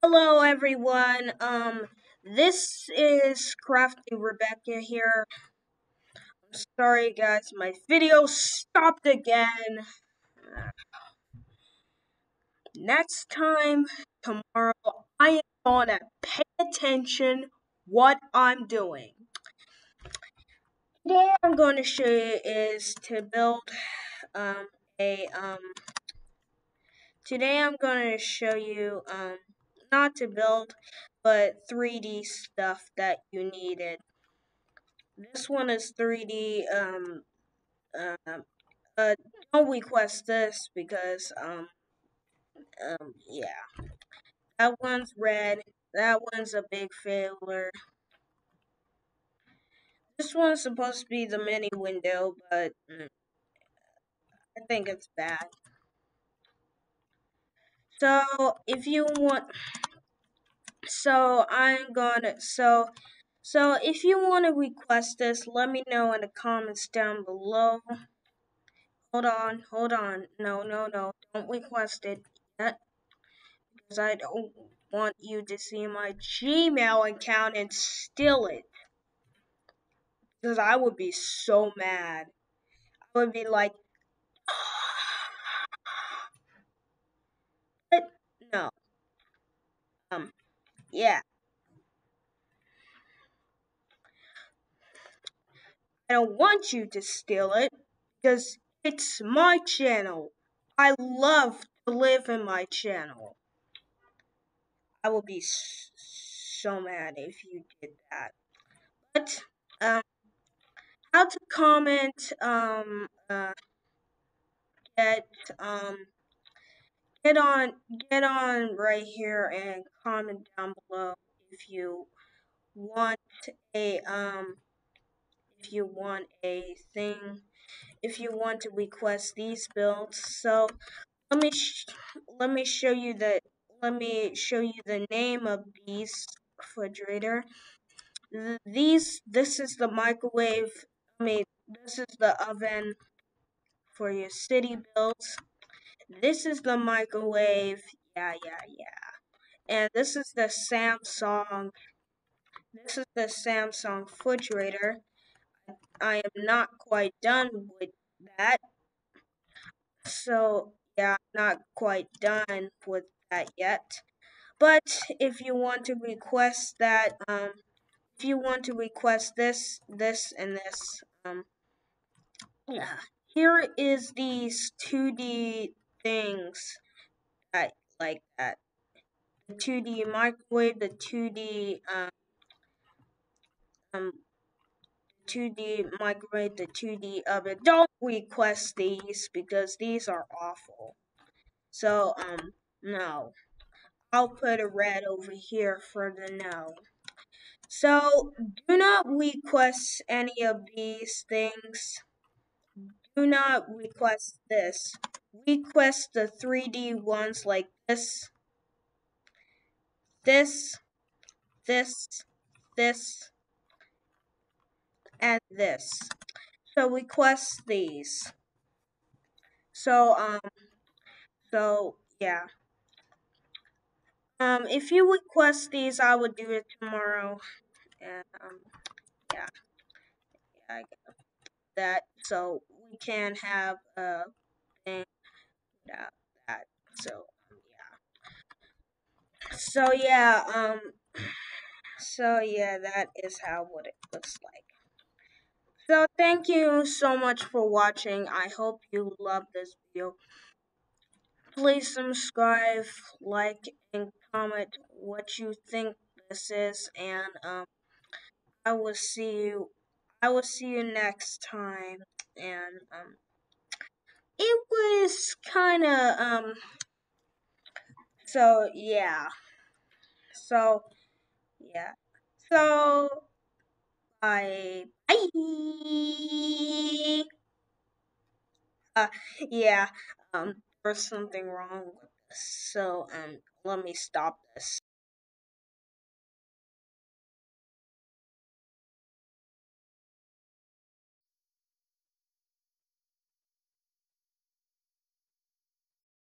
Hello everyone. Um this is Crafty Rebecca here. I'm sorry guys, my video stopped again. Next time tomorrow I am gonna pay attention what I'm doing. Today I'm going to show you is to build um a um today I'm going to show you um not to build, but 3D stuff that you needed. This one is 3D. Um, uh, uh, don't request this because um, um, yeah, that one's red. That one's a big failure. This one's supposed to be the mini window, but mm, I think it's bad. So if you want so I'm gonna so so if you want to request this, let me know in the comments down below. Hold on, hold on. No, no, no. Don't request it yet. Because I don't want you to see my Gmail account and steal it. Because I would be so mad. I would be like, but no. Um, yeah. I don't want you to steal it because it's my channel. I love to live in my channel. I will be so mad if you did that. But, um, how to comment, um, uh, get, um, get on, get on right here and comment down below if you want a, um, if you want a thing, if you want to request these builds. So let me let me show you the let me show you the name of these refrigerator. These this is the microwave. I mean this is the oven for your city builds. This is the microwave. Yeah, yeah, yeah. And this is the Samsung. This is the Samsung refrigerator. I am not quite done with that. So, yeah, I'm not quite done with that yet. But if you want to request that, um, if you want to request this, this, and this, um, yeah, here is these 2D things that like that. The 2D microwave, the 2D, um, um 2D microwave, the 2D oven. Don't request these because these are awful. So, um, no. I'll put a red over here for the no. So, do not request any of these things. Do not request this. Request the 3D ones like this, this, this, this, and this. So request these. So um so yeah. Um if you request these I would do it tomorrow. And um yeah. Yeah I get that so we can have a thing. So yeah. So yeah, um so yeah, that is how what it looks like. So thank you so much for watching. I hope you love this video. Please subscribe, like, and comment what you think this is, and um, I will see you. I will see you next time. And um, it was kind of um. So yeah. So yeah. So bye. Bye. Uh, yeah, um, there's something wrong with this. So, um, let me stop this.